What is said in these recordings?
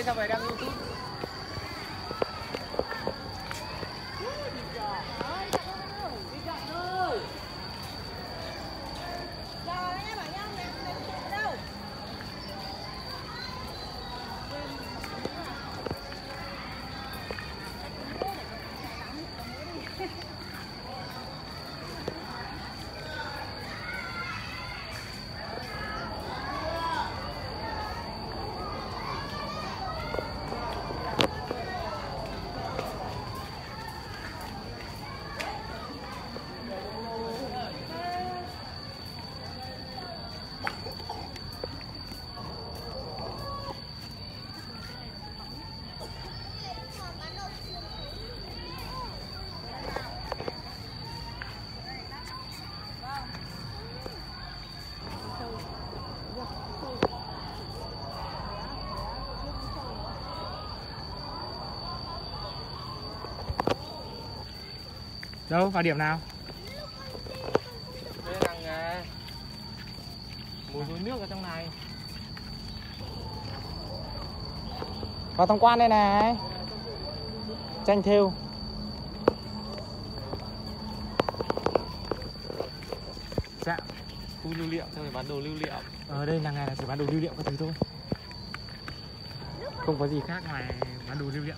đây sao phải đăng youtube đâu? Vào điểm nào? Đây rằng à, mùi suối nước ở trong này. Vào tham quan đây này. Tranh thêu dạ. Khu lưu niệm xong rồi bán đồ lưu niệm. Ở đây là ngày là chỉ bán đồ lưu niệm các thứ thôi. Không có gì khác ngoài bán đồ lưu niệm.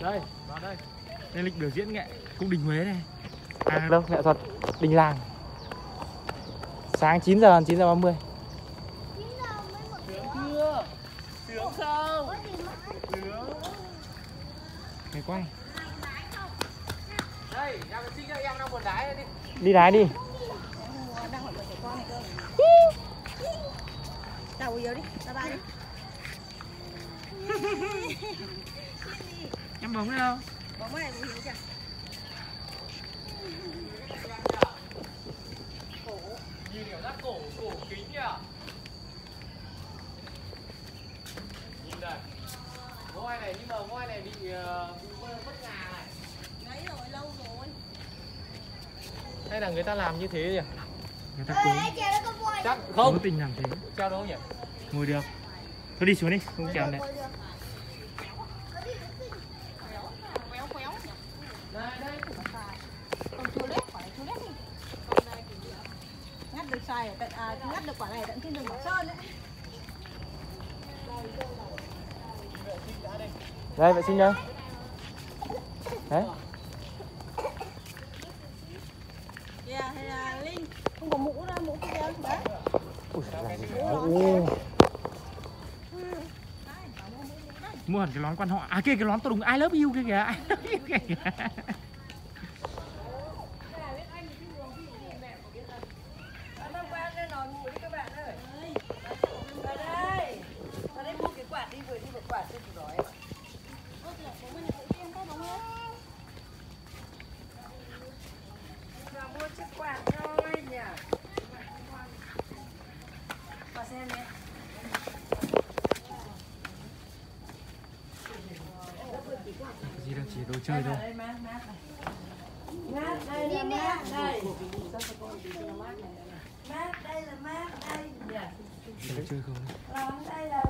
Đây đây. Đây lịch biểu diễn nghệ cung đình Huế này. À đâu nghệ thuật đình làng. Sáng 9 giờ 9 giờ 30 sướng chưa? Sướng quay. Đây đang xin cho em đang buồn đái đi. Đi đái đi. Đang hỏi trẻ con này cơ chào yếu đi bye bye đi em bóng đi đâu? Bóng này bố hiếu kìa nhìn kiểu giác cổ cổ kính kìa nhìn đây voi này nhưng mà voi này bị bị mất ngà này đấy rồi lâu rồi. Hay là người ta làm như thế nhỉ? Người ta cố chắc cố không tình làm thế. Treo đâu nhỉ? Ngồi được. Thôi đi xuống đi không chèo này quéo quéo nhỉ đây đây còn chua lét quả này chua lét đi ngắt được xoài ở tận à, ngắt được quả này tận trên đường Bảo Sơn đấy. Đây vệ sinh đây. Đấy. Kìa hay là Linh? Không có mũ ra mũ kia đấy. Ui, mua hẳn cái nón quan họ. À kia cái nón tôi đúng I love you kia kìa I love you kìa quen các bạn ơi đây ở đây mua cái quạt đi vừa đi một quạt cho chủ đói Vào mua chiếc quạt thôi nhỉ Vào xem nhé gì đâu chỉ đồ chơi thôi mát mát này Mát đây là mát đây Mát đây là mát đây. Đồ chơi không? Nóng đây là